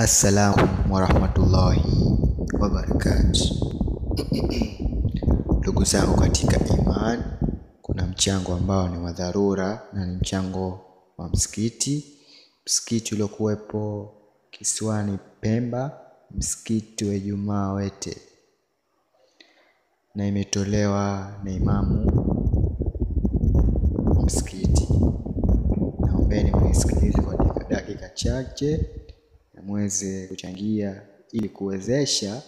Assalamu warahmatullahi wabarakatu. Ndugu zangu katika imani, kuna mchango ambao ni wa dharura na ni mchango wa msikiti, msikiti uliokuwepo kisiwani Pemba, msikiti wa Ijumaa Wete, na imetolewa na imamu wa msikiti. Naombeni mnisikilize kwa dakika chache na muweze kuchangia ili kuwezesha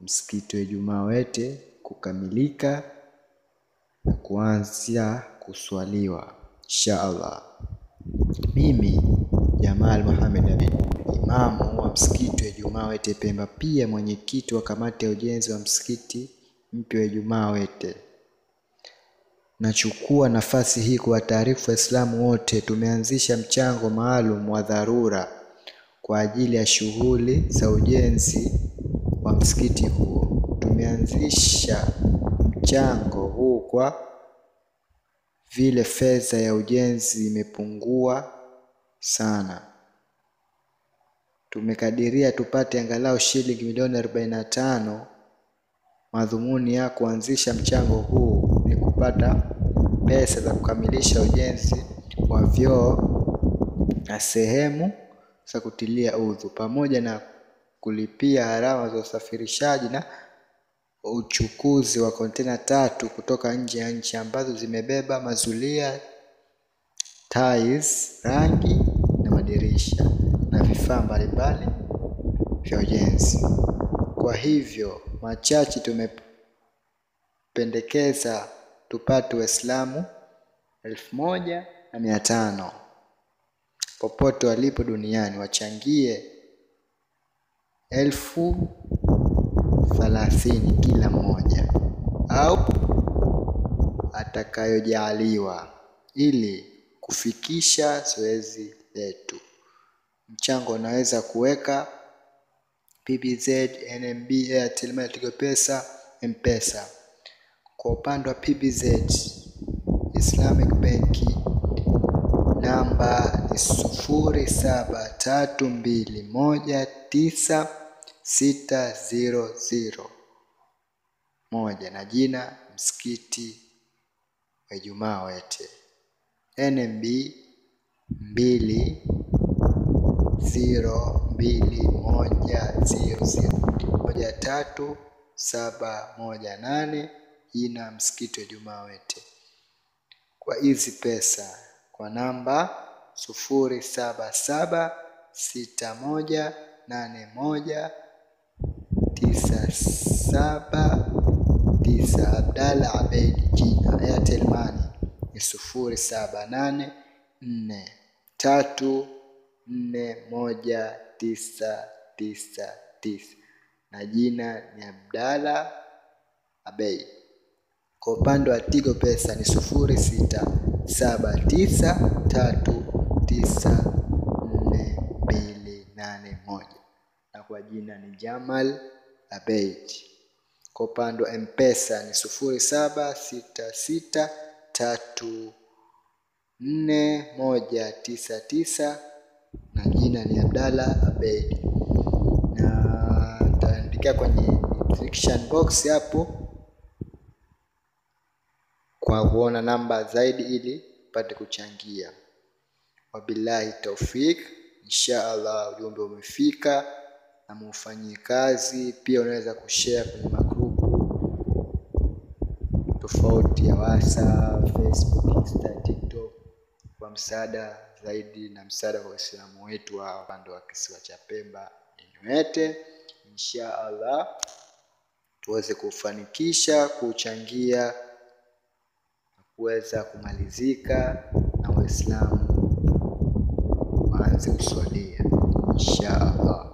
msikiti wa Ijumaa Wete kukamilika na kuanza kuswaliwa insha Allah. Mimi Jamal Mohamed Amin, imamu wa msikiti wa Ijumaa Wete Pemba, pia mwenyekiti wa kamati ya ujenzi wa msikiti mpya wa Ijumaa Wete. Nachukua nafasi hii kuwataarifu Waislamu wote, tumeanzisha mchango maalum wa dharura kwa ajili ya shughuli za ujenzi wa msikiti huo. Tumeanzisha mchango huu kwa vile fedha ya ujenzi imepungua sana. Tumekadiria tupate angalau shilingi milioni arobaini na tano. Madhumuni ya kuanzisha mchango huu ni kupata pesa za kukamilisha ujenzi wa vyoo na sehemu za kutilia udhu pamoja na kulipia gharama za usafirishaji na uchukuzi wa kontena tatu kutoka nje ya nchi ambazo zimebeba mazulia, tiles, rangi na madirisha na vifaa mbalimbali vya ujenzi. Kwa hivyo machache tumependekeza tupate Waislamu elfu moja na mia tano popote walipo duniani wachangie elfu thalathini kila mmoja au atakayojaaliwa ili kufikisha zoezi letu. Mchango unaweza kuweka PBZ, NMB, Airtel Money, Tigo Pesa, M-Pesa. Kwa upande wa PBZ Islamic Benki namba ni sufuri saba tatu mbili moja tisa sita ziro ziro moja na jina msikiti wa Ijumaa Wete. NMB mbili ziro mbili moja ziro ziro moja tatu saba moja nane jina msikiti wa Ijumaa Wete. Kwa hizi pesa kwa namba sufuri saba saba sita moja nane moja tisa saba tisa. Abdalla Abeid jina. Airtel Money ni sufuri saba nane nne tatu nne moja tisa tisa tisa na jina ni Abdalla Abeid. Kwa upande wa Tigo Pesa ni sufuri sita saba tisa tatu tisa nne mbili nane moja. Na kwa jina ni Jamal Abeid. Kwa upande wa M-Pesa ni sufuri saba sita sita tatu nne moja tisa tisa. Na jina ni Abdalla Abeid, na nitaandikia kwenye description box hapo kwa kuona namba zaidi ili upate kuchangia. Wabillahi taufik, insha Allah ujumbe umefika na muufanyie kazi. Pia unaweza kushare kwenye magrupu tofauti ya WhatsApp, Facebook, Insta, TikTok kwa msaada zaidi na msaada kwa Waislamu wetu wa upande wa kisiwa cha Pemba Wete, insha Allah tuweze kufanikisha kuchangia kuweza kumalizika na Waislamu waanze kuswalia insha Allah.